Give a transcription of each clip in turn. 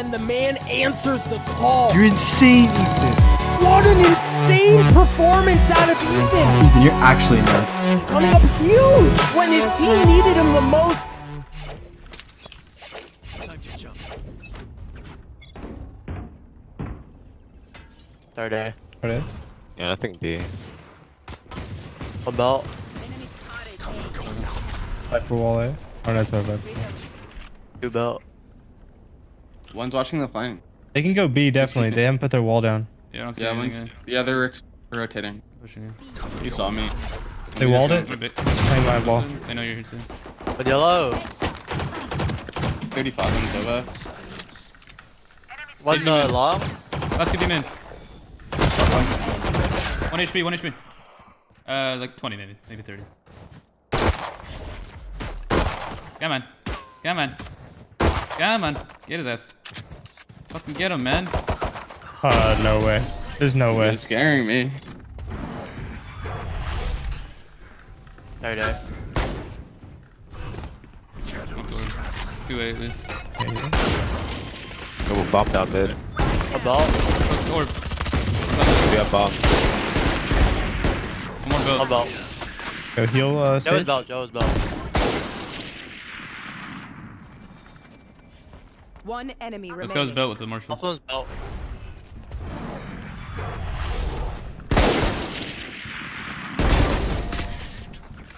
and the man answers the call. You're insane, Ethan. What an insane performance out of Ethan! Ethan, you're actually nuts. Coming up huge when his team needed him the most. Time to jump. Third A. Okay. Yeah, I think B. About Viper wall A. Oh, nice Viper. Two belt. One's watching the flank. They can go B, definitely. They haven't put their wall down. Yeah, I don't see Yeah, one's, yeah, they're rotating. Pushing you. You saw me. They walled it? Wait, wait. My wall. They know you're here too. But yellow. 35 on Sova. One uh, long. Last two in. One HP, one HP. Uh, like 20 maybe, maybe 30. Come on. Come on. Come on. Get his ass. Fucking get him, man. Uh, no way. There's no way. You're scaring me. Third A. Two A at least. We'll bomb down mid. About. Or We have bomb. one more build. About. Go heal, uh, Joe is Sage. belt. Joe is belt. One enemy This remaining. guy's built with the marshal. Also one's belt.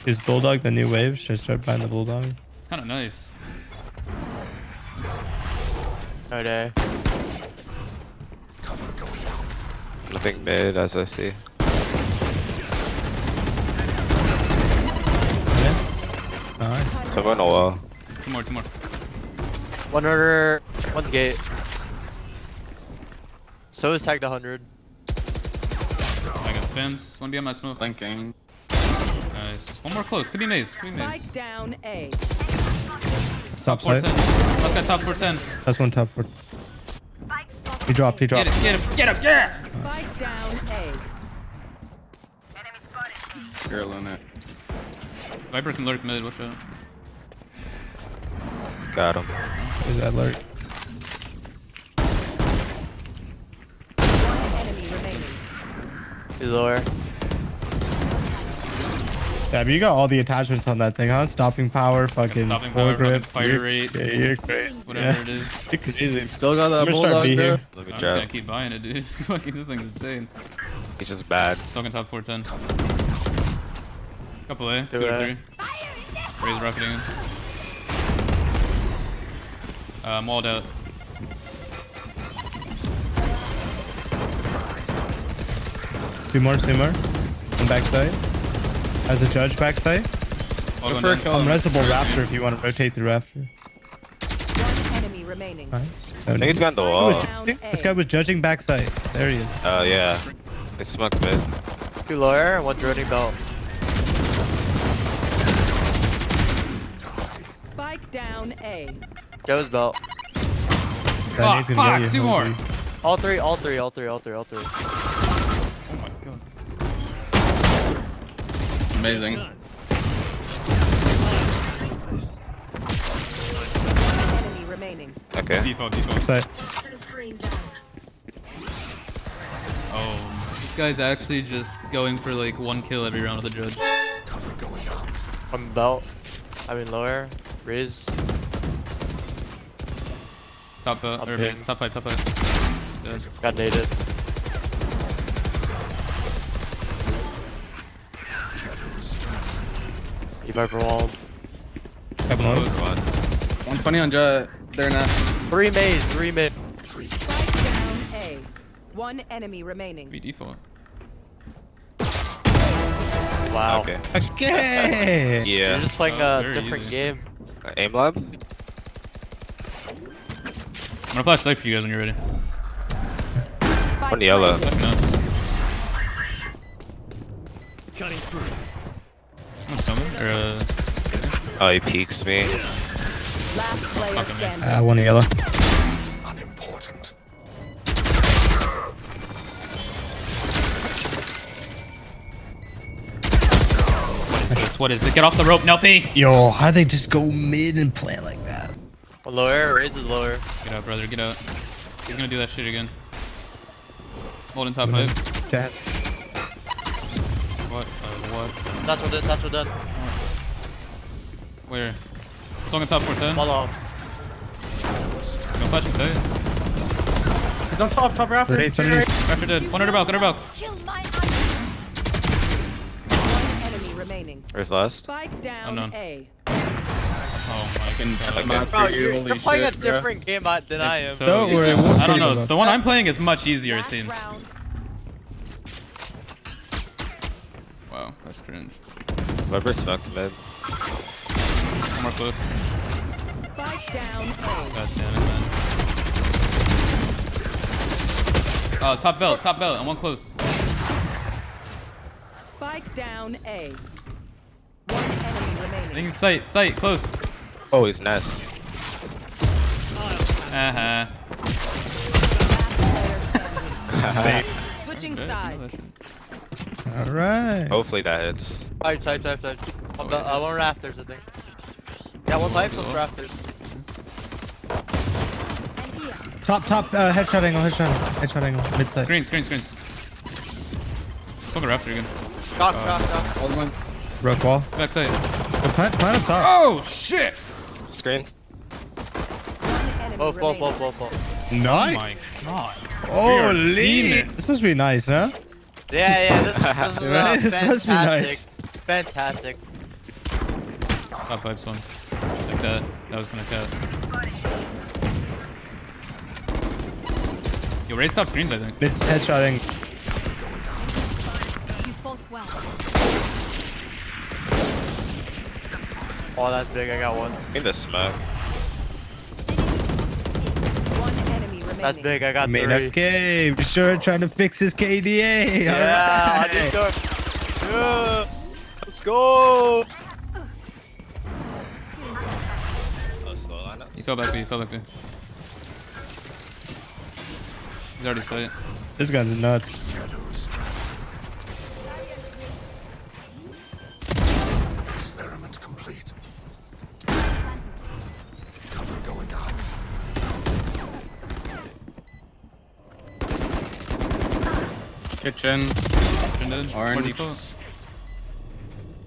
Is Bulldog the new wave? Should I start buying the Bulldog? It's kind of nice. Third A. Nothing mid as I see. Alright. Someone will uh, Two more, two more. One order. One's gate. So is tagged 100. I got spins. One behind my smoke. Flanking. Nice. One more close. Could be maze. Could be maze. Spike down A. Top Four side. ten. Last guy top four ten. That's one top four. He dropped, he dropped. Get dropped. it, get him, get him, yeah! Spike down A. You're alone it. Viper can lurk mid, watch out. Got him. Is that lurk? One enemy remaining. He's lower. Yeah, but you got all the attachments on that thing, huh? Stopping power, fucking Stopping full power, grip. fucking fire rate. Yeah, you're great. Whatever yeah. it is. You're crazy. Still got that I'm gonna start bulldog B there. here. Let me I'm just gonna keep buying it, dude. Fucking this thing's insane. He's just bad. Soaking top 410. Couple A, Do two or three. Raze rocketing in. Um, walled out. Two more, two more. One backside. As a judge backside. All Go for a down. kill. Unresable Raptor if you want to rotate the Raptor. One enemy remaining. Nice. I think he's got the wall. This guy was judging backside. There he is. Uh, yeah. They smoked mid. Two lower. One droning belt. Spike down A. Joe's belt. Fuck, fuck, two more. hungry. All three. All three. All three. All three. All three. Oh my god. Amazing. Okay. Default, default. Backside. Oh, this guy's actually just going for like one kill every round with the judge. One belt. I mean lower. Riz. Top, uh, or ping. top five, top five. Dead. Got naded. You Viper walled. Couple more. Close. 120 on Jett. They're not. Three maze. Three mid. Spike down A. One enemy remaining. Be default. Wow. Okay. Okay. You're just playing Oh, a different easy. game. Uh, aim lab? I'm gonna flash light for you guys when you're ready. Spike One yellow. planted. Let. I'm assuming, or uh, Oh, he peeks me. Last player Fucking man. standing. Uh, one yellow. Ace, what is it? Get off the rope, Nelpy! Yo, how'd they just go mid and play like that? One lower, Riz is lower. Get out, brother. Get out. He's gonna do that shit again. Holding top pipe. Cat. What? Uh, what? That's what this, that's what that. Where? Song on top 410. Follow. Go flash and say it. He's on top, top rafter. Raze underneath. After dead. One under belt. Under belt. One enemy remaining. Where's last? Spike down Unknown. A. Oh my god. Okay. Bro, you, you're, you're playing shit, a bro. different game uh, than I am. So Don't worry, I don't know. The one I'm playing is much easier, it seems. Wow, that's cringe. Whoever smoked mid. One more close. Spike down A. God damn it, man. Uh, top belt, top belt, and one close. Spike down A. One enemy I think remaining. it's sight, sight, close. Oh, he's nest. Uh huh. Switching sides. All right. Hopefully that hits. Side, side, side, side. On the, uh, one rafters, I think. Yeah, one pipe, one rafters. Top, top, uh, headshot angle, headshot angle, headshot angle, mid side. Screen, screen, screens. Someone after again. Shock, shock, shock. Hold one. Broke wall. Back side. Oh, plant, plant up top. Oh shit! Screen. One enemy Both, both, both, both, both. Oh Nice. my god. Holy. demons. This must be nice, huh? Yeah, yeah, this, this is uh, Right, this must be nice. Fantastic. Top pipes one. Like that. That was gonna cut. Yo, Raze top screens, I think. Mid headshot angle. You fought well. Oh, that's big, I got one. Need the smoke. One enemy remaining. That's big, I got Main three. up game. Be sure trying to fix his KDA. Yeah, I Alright. just go. Yeah, let's go. Oh, slow. He fell back B, he fell back B. He's already sight. This gun's nuts. Kitchen. Kitchen dead. More Orange. default.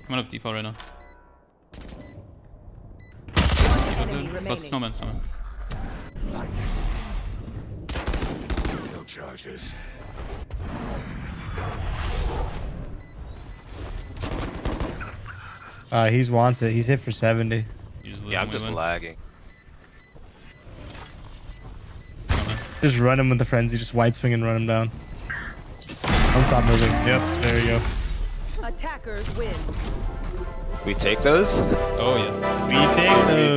Coming up default right now. One enemy Dead. Plus remaining. snowman, snowman. Uh, he's wants it. He's hit for 70. Yeah, I'm just win. lagging. Just run him with the frenzy. Just wide swing and run him down. Don't stop moving. Yep, there you go. Attackers win. We take those? Oh yeah. We take those. Dude.